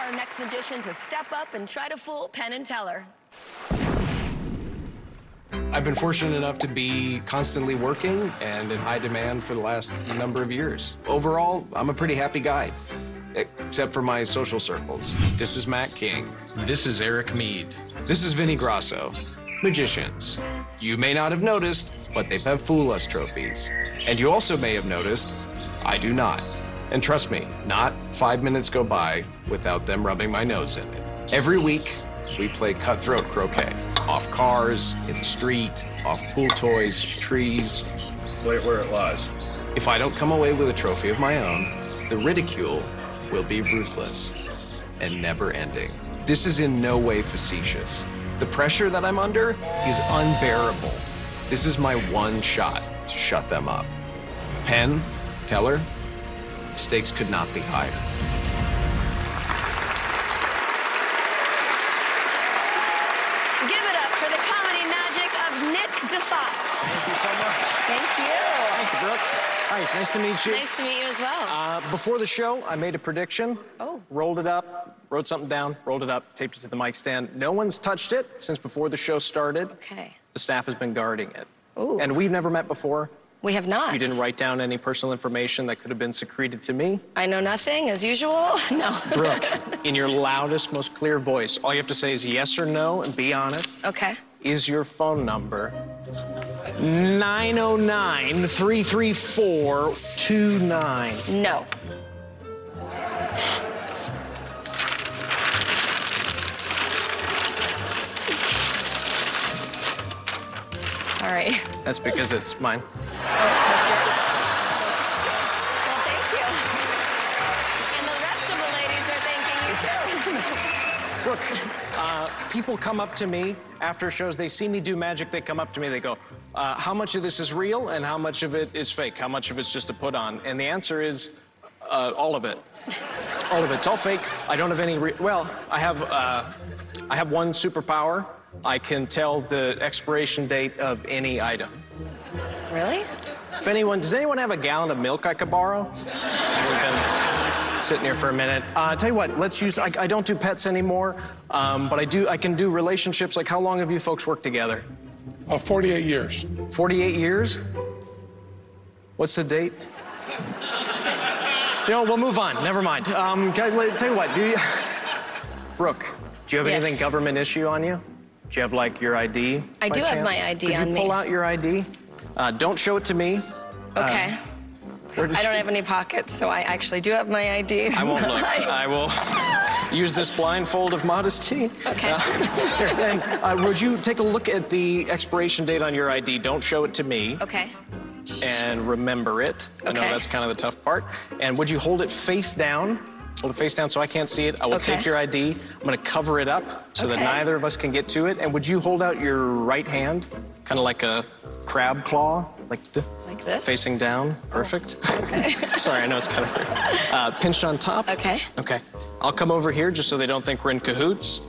for our next magician to step up and try to fool Penn and Teller. I've been fortunate enough to be constantly working and in high demand for the last number of years. Overall, I'm a pretty happy guy, except for my social circles. This is Matt King. This is Eric Mead. This is Vinny Grasso. Magicians. You may not have noticed, but they have Fool Us trophies. And you also may have noticed, I do not. And trust me, not five minutes go by without them rubbing my nose in it. Every week, we play cutthroat croquet. Off cars, in the street, off pool toys, trees. Wait where it lies. If I don't come away with a trophy of my own, the ridicule will be ruthless and never ending. This is in no way facetious. The pressure that I'm under is unbearable. This is my one shot to shut them up. Penn, Teller, the stakes could not be higher. Give it up for the comedy magic of Nick Diffatte. Thank you so much. Thank you. Thank you, Brooke. Hi, nice to meet you. Nice to meet you as well. Uh, before the show, I made a prediction. Oh. Rolled it up, wrote something down, rolled it up, taped it to the mic stand. No one's touched it since before the show started. okay. The staff has been guarding it. Ooh. And we've never met before. We have not. You didn't write down any personal information that could have been secreted to me. I know nothing, as usual. No. Brooke, in your loudest, most clear voice, all you have to say is yes or no and be honest. Okay. Is your phone number 909 334 29? No. Sorry. That's because it's mine. Brooke, uh, people come up to me after shows, they see me do magic, they come up to me, they go, uh, how much of this is real and how much of it is fake? How much of it's just a put on? And the answer is uh, all of it. all of it. It's all fake. I don't have any, re- well, I have, uh, I have one superpower. I can tell the expiration date of any item. Really? If anyone, does anyone have a gallon of milk I could borrow? We've been sitting here for a minute. Uh, tell you what, let's use. I, I don't do pets anymore, um, but I do. I can do relationships. Like, how long have you folks worked together? Uh, 48 years. 48 years. What's the date? You know, we'll move on. Never mind. Um, can I let- tell you what, do you, Brooke, do you have Yes. anything government issue on you? Do you have like your ID? I by do have my ID Could you on pull me. out your ID? Uh, don't show it to me. Okay. Where does I don't have any pockets, so I actually do have my ID. I won't look. I will use this blindfold of modesty. Okay. Here, and uh, would you take a look at the expiration date on your ID? Don't show it to me. Okay. And remember it. Okay. I know that's kind of the tough part. And would you hold it face down? Hold it face down so I can't see it. I will Okay. take your ID. I'm going to cover it up so that neither of us can get to it. And would you hold out your right hand, kind of like a crab claw, like the, Like this? facing down? Perfect. Okay. Sorry, I know it's kind of weird. Uh, pinched on top. Okay. Okay. I'll come over here just so they don't think we're in cahoots.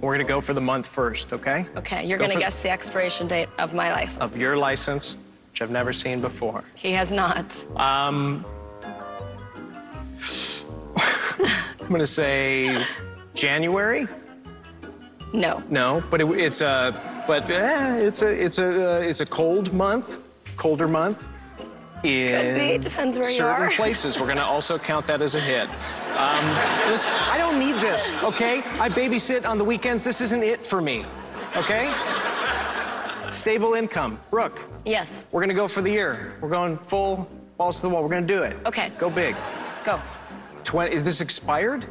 We're gonna go for the month first, okay? Okay, you're Go gonna guess the expiration date of my license. Of your license, which I've never seen before. He has not. Um, I'm gonna say January. No. No, but it, it's a, but eh, it's a, it's a, uh, it's a cold month, colder month. In Could be, depends where you certain are. places. We're gonna also count that as a hit. Um, listen, I don't need this, okay? I babysit on the weekends. This isn't it for me, okay? Stable income. Brooke, Yes. we're gonna go for the year. We're going full balls to the wall. We're gonna do it. Okay. Go big. Go. 20, is this expired?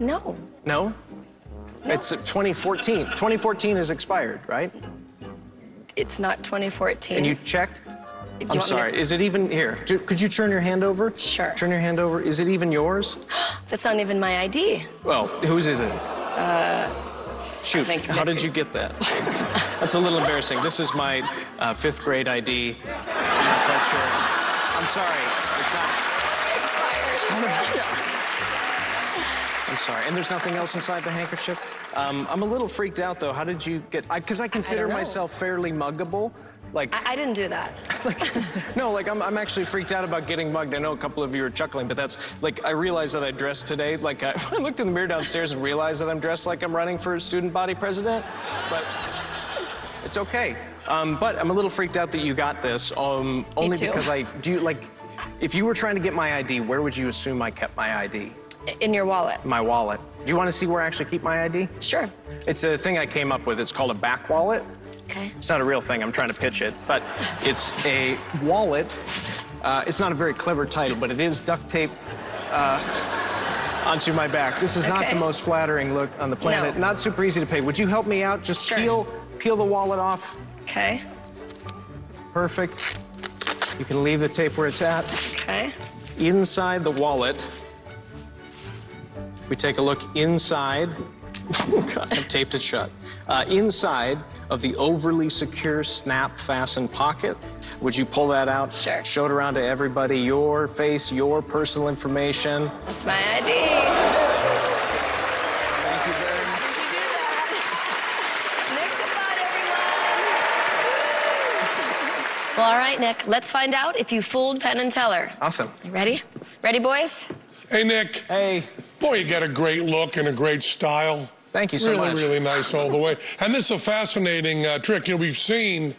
No. No? It's 2014. 2014 is expired, right? It's not 2014. And you checked? Do I'm want me to- sorry. Is it even here? Do- Could you turn your hand over? Sure. Turn your hand over. Is it even yours? That's not even my ID. Well, whose is it? Uh, Shoot. think How did you get that? That's a little embarrassing. This is my uh, fifth grade ID. I'm not quite sure. I'm sorry. It's not. I'm sorry. And there's nothing else inside the handkerchief? Um, I'm a little freaked out, though. How did you get... Because I, consider know. myself fairly muggable. Like, I, I didn't do that. like no, like I'm, I'm actually freaked out about getting mugged. I know a couple of you are chuckling, but that's like I realized that I dressed today. Like I, I looked in the mirror downstairs and realized that I'm dressed like I'm running for student body president, but it's okay. Um, but I'm a little freaked out that you got this, um, only because I do you like. If you were trying to get my ID, where would you assume I kept my ID? In your wallet. My wallet. Do you want to see where I actually keep my ID? Sure. It's a thing I came up with. It's called a back wallet. Okay. It's not a real thing. I'm trying to pitch it, but it's a wallet. Uh, it's not a very clever title, but it is duct tape uh, onto my back. This is not the most flattering look on the planet. No. Not super easy to pay. Would you help me out? Just Sure. peel peel the wallet off. Okay. Perfect. You can leave the tape where it's at. Okay. Inside the wallet, we take a look inside. Oh, God, I've taped it shut. Uh, inside of the overly secure snap fasten pocket. Would you pull that out? Sure. Show it around to everybody. Your face, your personal information. That's my ID. Thank you very How did you do that? Nick Diffatte, everyone. well, all right, Nick. Let's find out if you fooled Penn and Teller. Awesome. You ready? Ready, boys? Hey, Nick. Hey, Boy, you got a great look and a great style. thank you so really, much. really nice all the way. And this is a fascinating uh, trick. You know, we've seen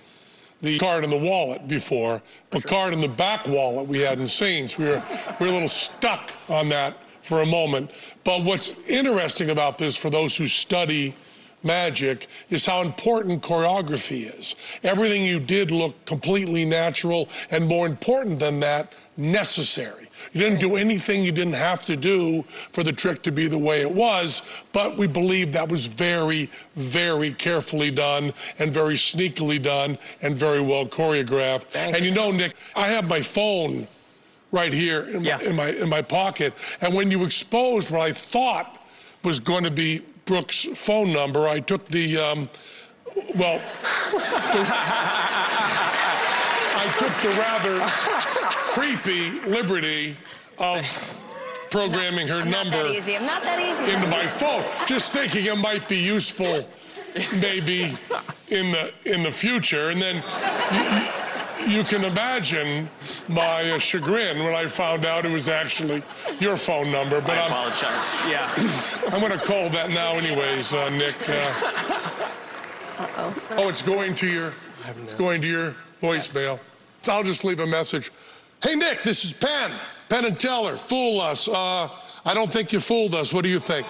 the card in the wallet before, but card in the back wallet we hadn't seen. So we were, we were a little stuck on that for a moment. But what's interesting about this for those who study magic is how important choreography is. Everything you did looked completely natural, and more important than that, necessary. You didn't do anything you didn't have to do for the trick to be the way it was, but we believe that was very, very carefully done and very sneakily done and very well choreographed. Thank and you. know, Nick, I have my phone right here in, Yeah. my, in my in my pocket, and when you exposed what I thought was going to be Brooke's phone number, I took the um, well. I took the rather creepy liberty of programming her I'm not number that easy. I'm not that easy. into my phone, just thinking it might be useful, maybe in the in the future. And then you, you, you can imagine my uh, chagrin when I found out it was actually your phone number. But I I'm apologize. Yeah. I'm going to call that now, anyways, uh, Nick. Uh oh. Oh, it's going to your it's going to your voicemail. So I'll just leave a message. Hey, Nick, this is Penn. Penn and Teller. Fool us. Uh, I don't think you fooled us. What do you think?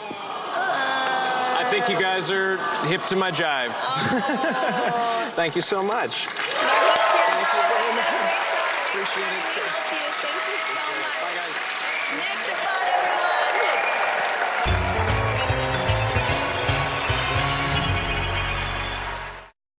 I think you guys are hip to my jive. Thank you so much. Well. Thank you very much. Appreciate it, sir. You.